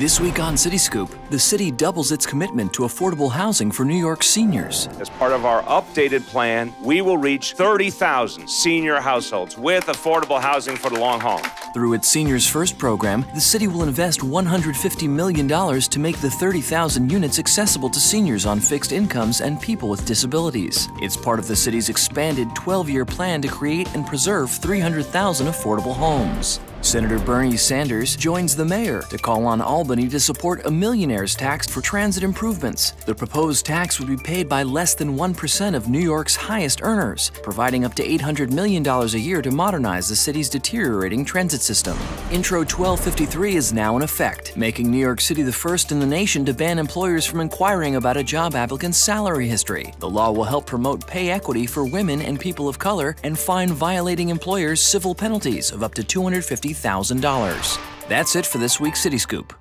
This week on Cityscoop, the city doubles its commitment to affordable housing for New York seniors. As part of our updated plan, we will reach 30,000 senior households with affordable housing for the long haul. Through its Seniors First program, the city will invest $150 million to make the 30,000 units accessible to seniors on fixed incomes and people with disabilities. It's part of the city's expanded 12 year plan to create and preserve 300,000 affordable homes. Senator Bernie Sanders joins the mayor to call on Albany to support a millionaire's tax for transit improvements. The proposed tax would be paid by less than 1% of New York's highest earners, providing up to $800 million a year to modernize the city's deteriorating transit system. Intro 1253 is now in effect, making New York City the first in the nation to ban employers from inquiring about a job applicant's salary history. The law will help promote pay equity for women and people of color and fine violating employers civil penalties of up to 250 $50,000. That's it for this week's City Scoop.